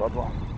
Good one.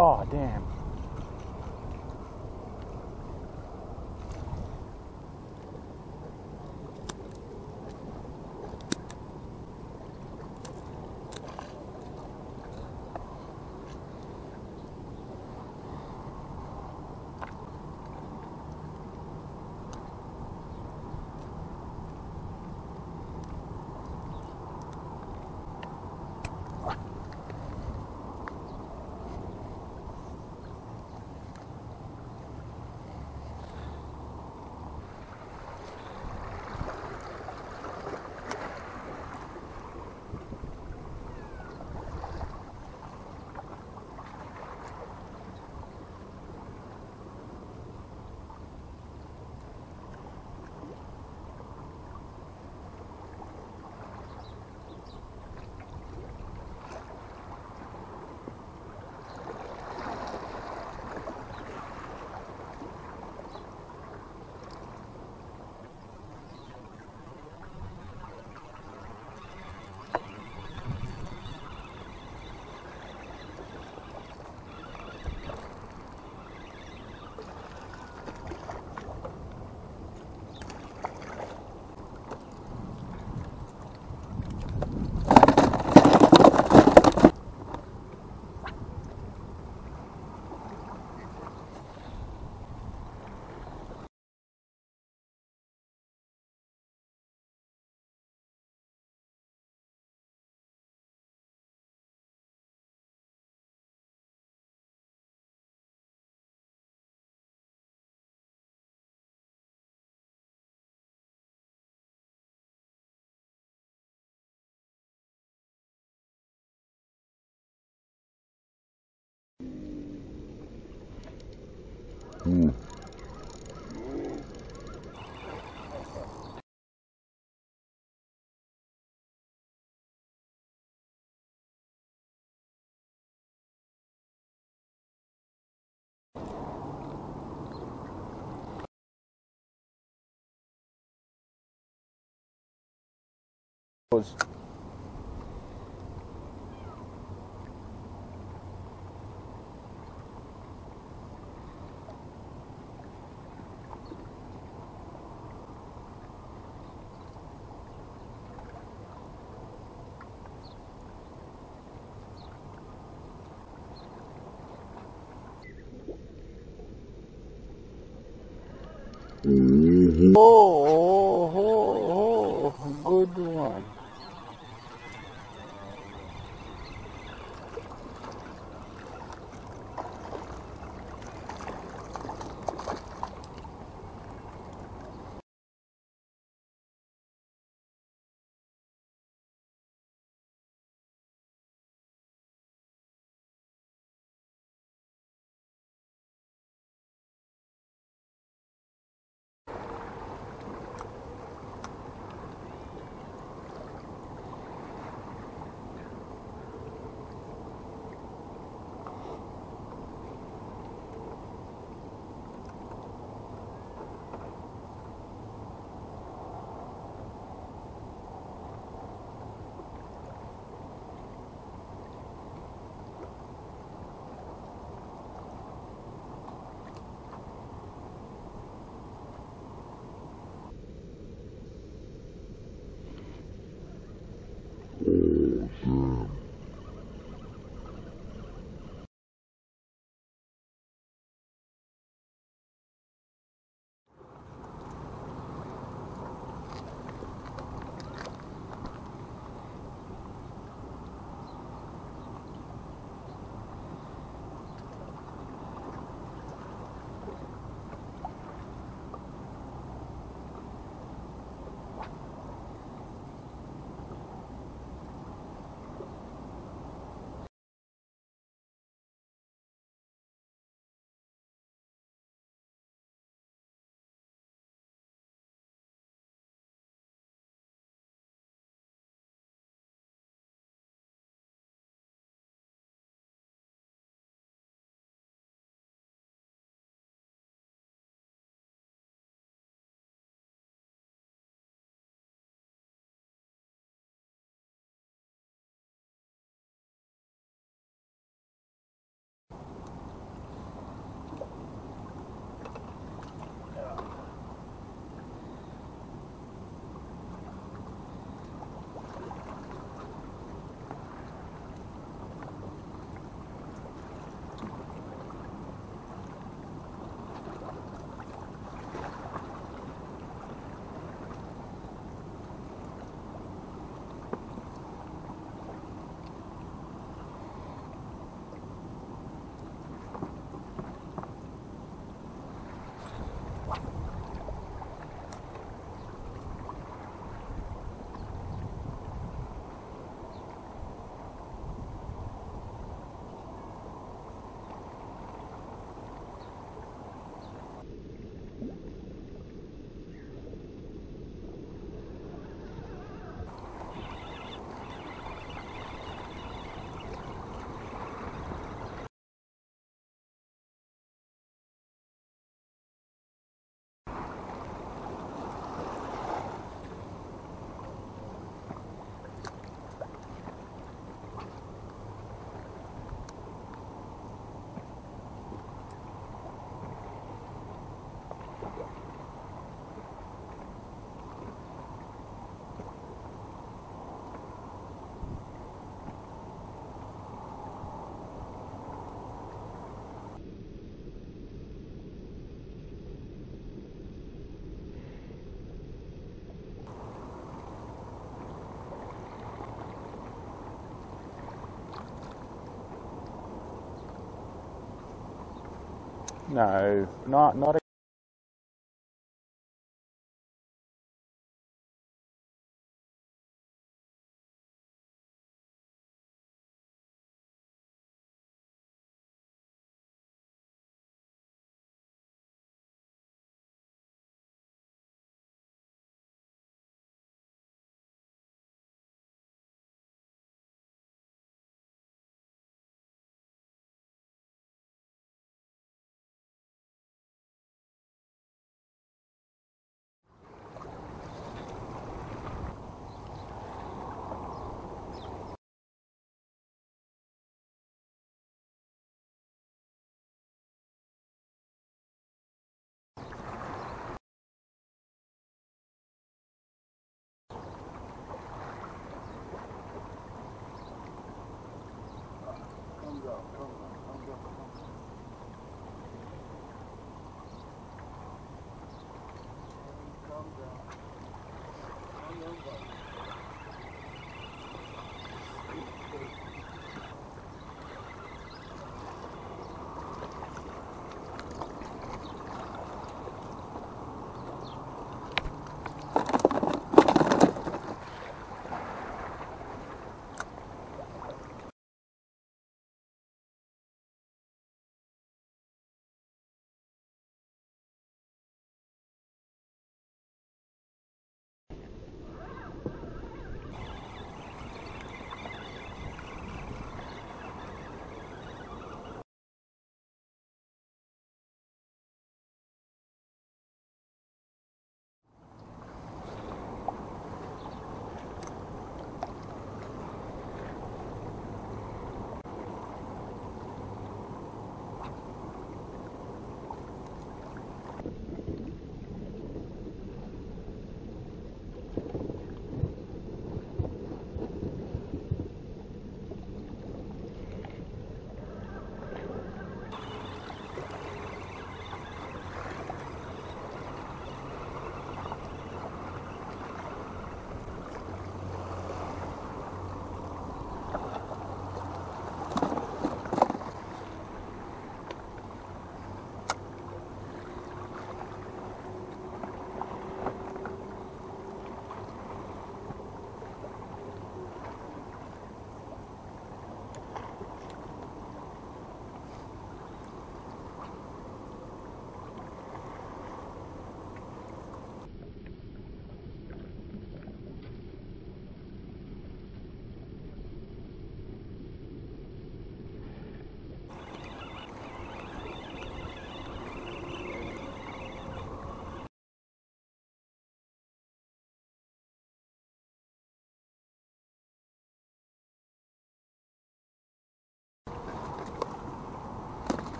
Oh, damn. Was Oh, Mm-hmm. No, not not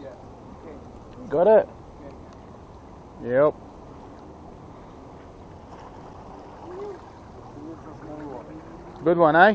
Yeah. Okay. Got it? Yep. Good one, eh?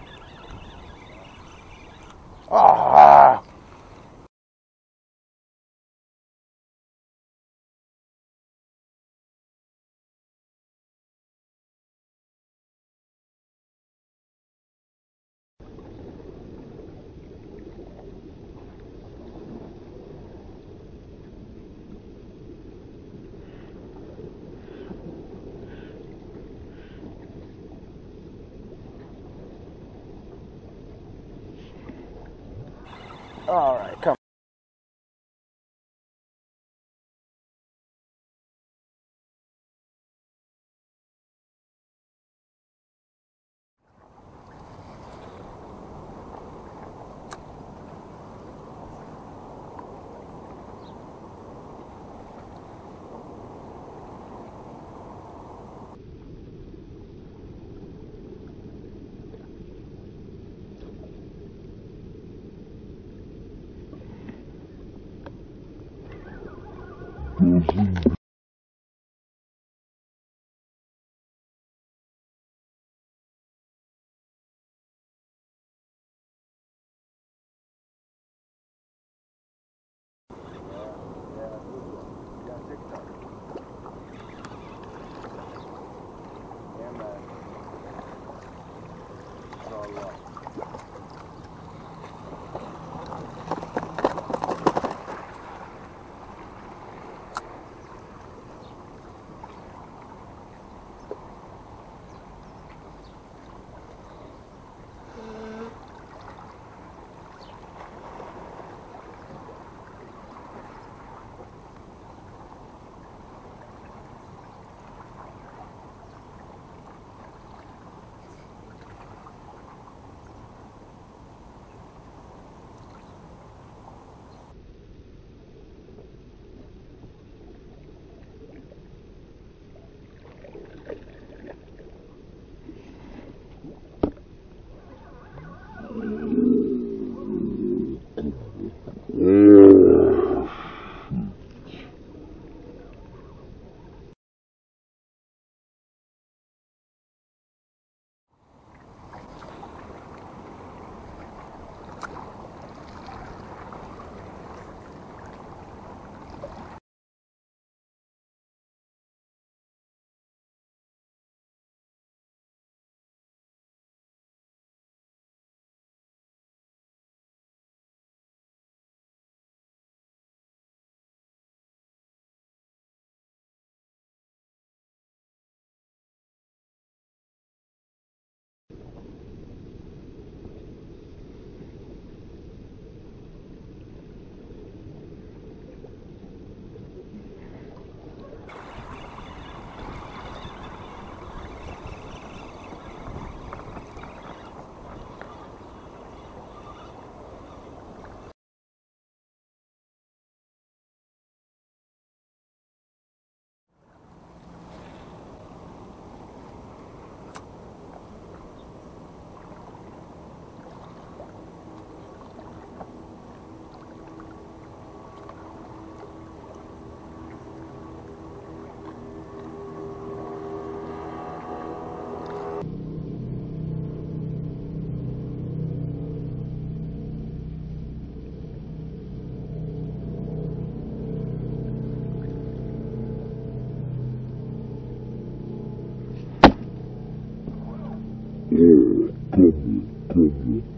All right, come.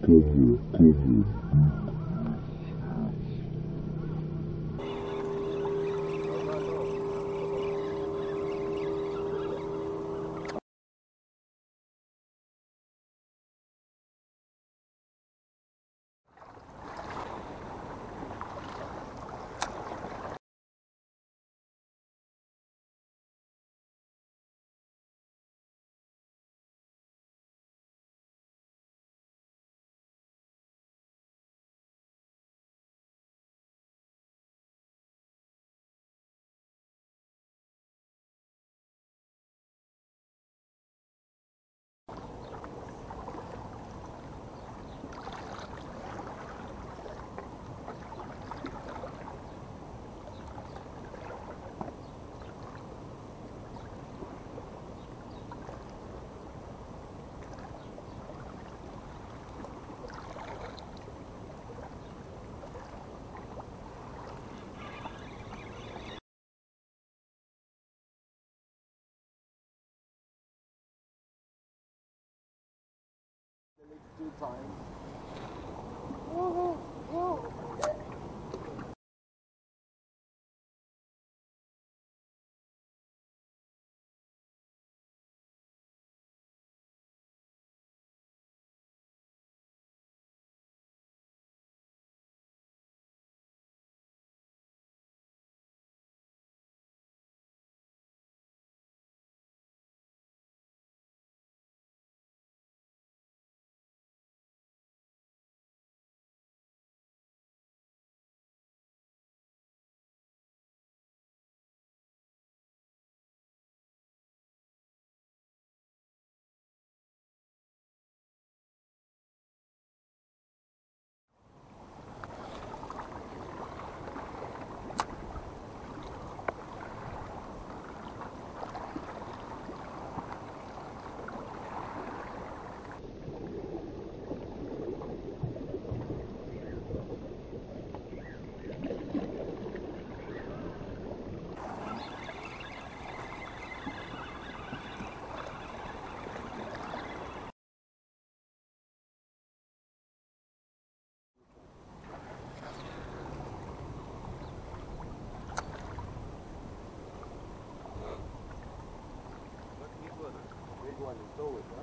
como, como. Times. was go with that.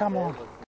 come on.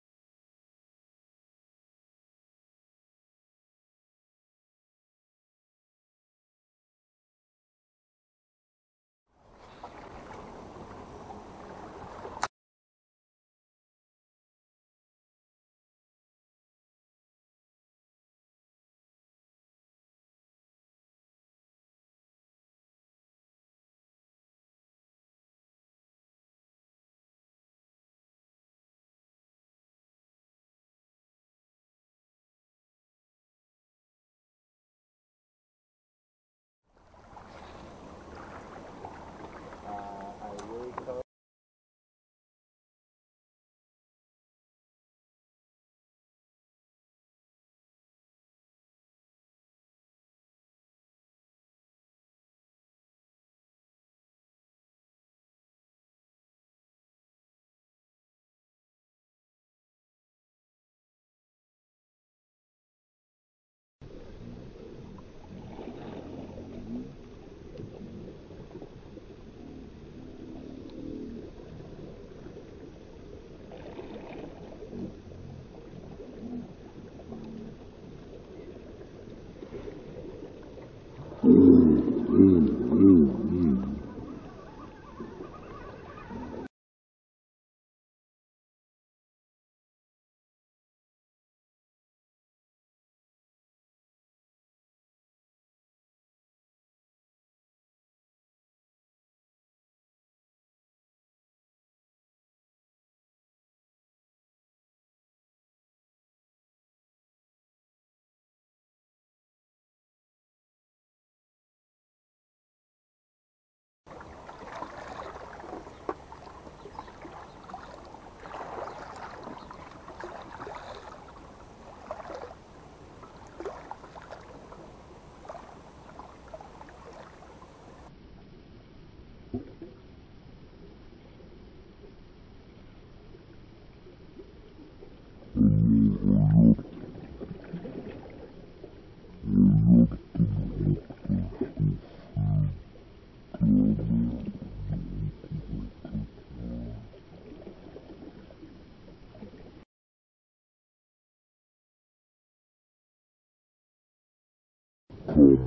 Mm. Mm. Como,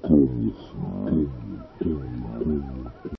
como, como, como, como.